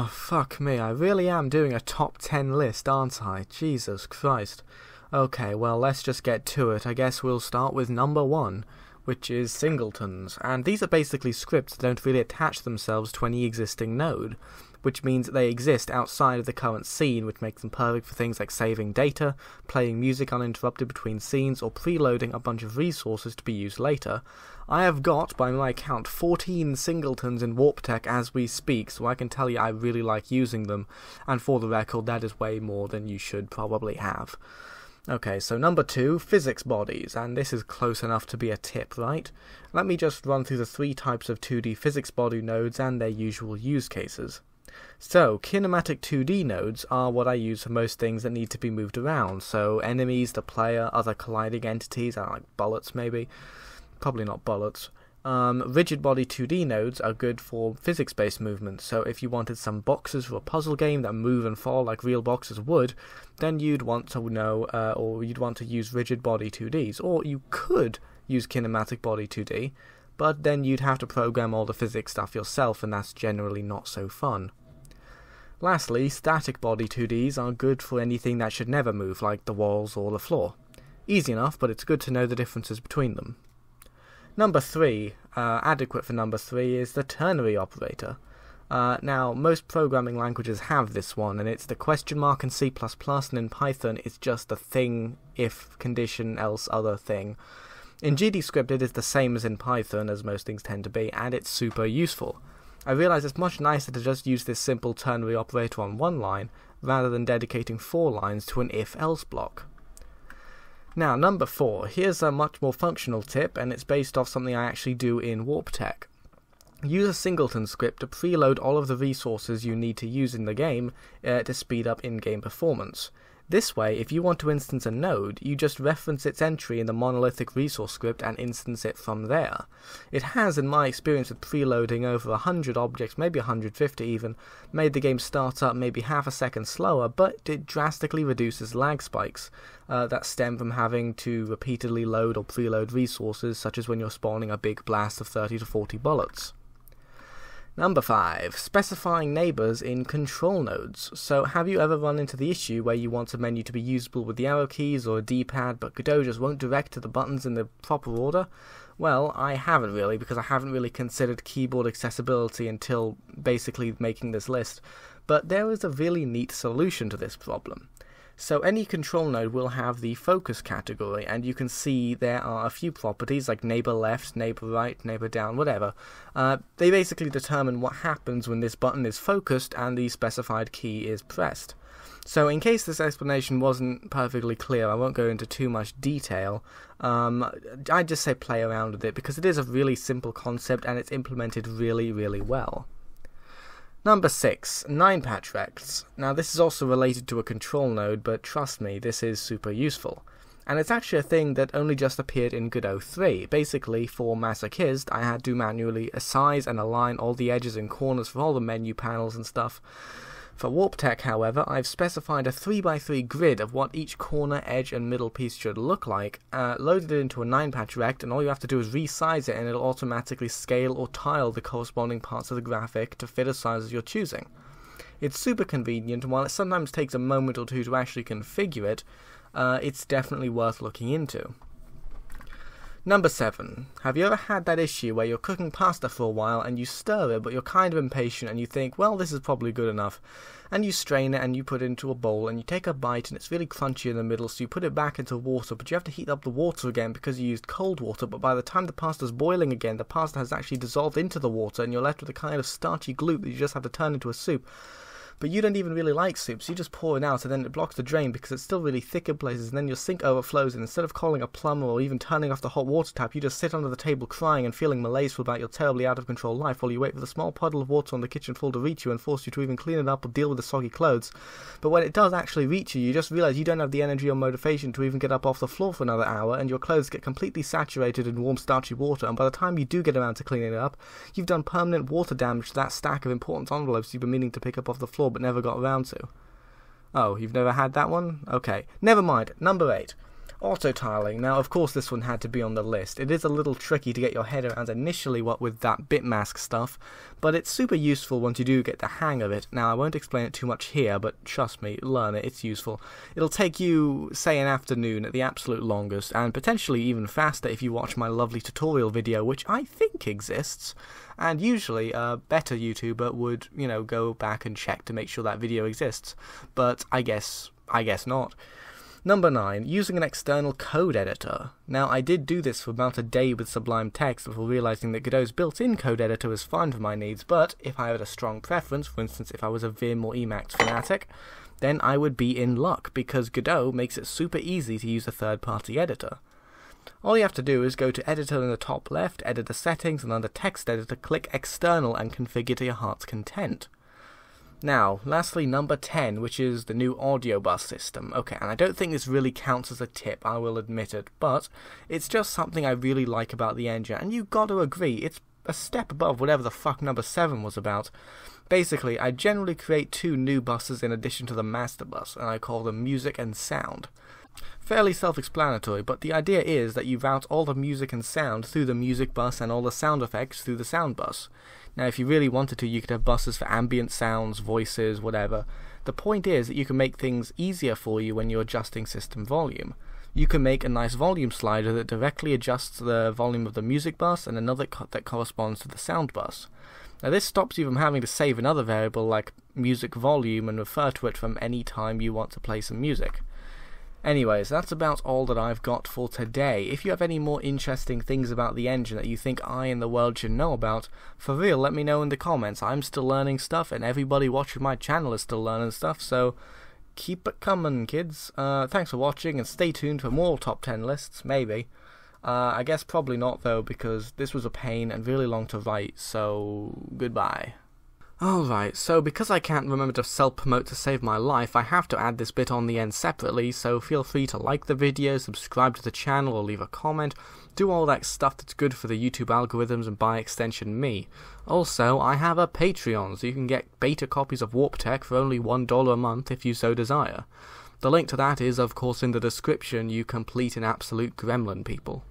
Oh, fuck me. I really am doing a top 10 list, aren't I? Jesus Christ. Okay, well, let's just get to it. I guess we'll start with number one, which is singletons. And these are basically scripts that don't really attach themselves to any existing node which means they exist outside of the current scene, which makes them perfect for things like saving data, playing music uninterrupted between scenes, or preloading a bunch of resources to be used later. I have got, by my count, 14 singletons in Warp Tech as we speak, so I can tell you I really like using them, and for the record, that is way more than you should probably have. Okay, so number two, physics bodies, and this is close enough to be a tip, right? Let me just run through the three types of 2D physics body nodes and their usual use cases. So, kinematic 2D nodes are what I use for most things that need to be moved around. So, enemies, the player, other colliding entities, like bullets maybe. Probably not bullets. Um, rigid body 2D nodes are good for physics based movement, so if you wanted some boxes for a puzzle game that move and fall like real boxes would, then you'd want to know, uh, or you'd want to use rigid body 2Ds. Or you could use kinematic body 2D, but then you'd have to program all the physics stuff yourself, and that's generally not so fun. Lastly, static body 2Ds are good for anything that should never move, like the walls or the floor. Easy enough, but it's good to know the differences between them. Number 3, uh, adequate for number 3, is the ternary operator. Uh, now, most programming languages have this one, and it's the question mark in C++, and in Python it's just the thing, if, condition, else, other thing. In GDScript it is the same as in Python, as most things tend to be, and it's super useful. I realize it's much nicer to just use this simple ternary operator on one line rather than dedicating four lines to an if-else block. Now, number four. Here's a much more functional tip, and it's based off something I actually do in WarpTech. Use a singleton script to preload all of the resources you need to use in the game uh, to speed up in-game performance. This way, if you want to instance a node, you just reference its entry in the monolithic resource script and instance it from there. It has, in my experience with preloading over 100 objects, maybe 150 even, made the game start up maybe half a second slower, but it drastically reduces lag spikes uh, that stem from having to repeatedly load or preload resources, such as when you're spawning a big blast of 30 to 40 bullets. Number 5. Specifying neighbors in control nodes. So, have you ever run into the issue where you want a menu to be usable with the arrow keys or a D-pad, but Godot just won't direct to the buttons in the proper order? Well, I haven't really, because I haven't really considered keyboard accessibility until basically making this list. But there is a really neat solution to this problem. So any control node will have the focus category, and you can see there are a few properties like neighbor left, neighbor right, neighbor down, whatever. Uh, they basically determine what happens when this button is focused and the specified key is pressed. So, in case this explanation wasn't perfectly clear, I won't go into too much detail. Um, I'd just say play around with it because it is a really simple concept and it's implemented really, really well. Number 6, 9 patch rects. Now this is also related to a control node, but trust me, this is super useful. And it's actually a thing that only just appeared in Godot 3. Basically, for Masochist, I had to manually size and align all the edges and corners for all the menu panels and stuff. For WarpTech, however, I've specified a 3x3 grid of what each corner, edge, and middle piece should look like, uh, loaded it into a 9-patch rect, and all you have to do is resize it and it'll automatically scale or tile the corresponding parts of the graphic to fit a size you're choosing. It's super convenient, and while it sometimes takes a moment or two to actually configure it, uh, it's definitely worth looking into. Number 7. Have you ever had that issue where you're cooking pasta for a while and you stir it, but you're kind of impatient and you think, well, this is probably good enough? And you strain it and you put it into a bowl and you take a bite and it's really crunchy in the middle, so you put it back into water, but you have to heat up the water again because you used cold water, but by the time the pasta's boiling again, the pasta has actually dissolved into the water and you're left with a kind of starchy gloop that you just have to turn into a soup but you don't even really like soups. You just pour it out and then it blocks the drain because it's still really thick in places, and then your sink overflows. And instead of calling a plumber or even turning off the hot water tap, you just sit under the table crying and feeling malaceful about your terribly out of control life while you wait for the small puddle of water on the kitchen floor to reach you and force you to even clean it up or deal with the soggy clothes. But when it does actually reach you, you just realize you don't have the energy or motivation to even get up off the floor for another hour, and your clothes get completely saturated in warm, starchy water. And by the time you do get around to cleaning it up, you've done permanent water damage to that stack of important envelopes you've been meaning to pick up off the floor but never got around to. Oh, you've never had that one? Okay. Never mind. Number eight. Auto tiling. Now, of course, this one had to be on the list. It is a little tricky to get your head around initially what with that bitmask stuff, but it's super useful once you do get the hang of it. Now, I won't explain it too much here, but trust me, learn it, it's useful. It'll take you, say, an afternoon at the absolute longest, and potentially even faster if you watch my lovely tutorial video, which I think exists. And usually, a better YouTuber would, you know, go back and check to make sure that video exists. But I guess, I guess not. Number 9. Using an external code editor. Now, I did do this for about a day with Sublime Text before realizing that Godot's built-in code editor was fine for my needs, but if I had a strong preference, for instance if I was a Vim or Emacs fanatic, then I would be in luck, because Godot makes it super easy to use a third-party editor. All you have to do is go to Editor in the top left, Editor Settings, and under Text Editor click External and configure to your heart's content. Now, lastly, number 10, which is the new audio bus system. Okay, and I don't think this really counts as a tip, I will admit it, but it's just something I really like about the engine, and you gotta agree, it's a step above whatever the fuck number 7 was about. Basically, I generally create two new buses in addition to the master bus, and I call them music and sound. Fairly self-explanatory, but the idea is that you route all the music and sound through the music bus and all the sound effects through the sound bus. Now, if you really wanted to, you could have buses for ambient sounds, voices, whatever. The point is that you can make things easier for you when you're adjusting system volume. You can make a nice volume slider that directly adjusts the volume of the music bus and another co that corresponds to the sound bus. Now, this stops you from having to save another variable like music volume and refer to it from any time you want to play some music. Anyways, that's about all that I've got for today. If you have any more interesting things about the engine that you think I and the world should know about, for real, let me know in the comments. I'm still learning stuff, and everybody watching my channel is still learning stuff, so keep it coming, kids. Uh, thanks for watching, and stay tuned for more top 10 lists, maybe. Uh, I guess probably not, though, because this was a pain and really long to write, so goodbye. Alright, so because I can't remember to self-promote to save my life, I have to add this bit on the end separately, so feel free to like the video, subscribe to the channel, or leave a comment, do all that stuff that's good for the YouTube algorithms and by extension me. Also, I have a Patreon, so you can get beta copies of Warp Tech for only $1 a month if you so desire. The link to that is, of course, in the description, you complete and absolute gremlin people.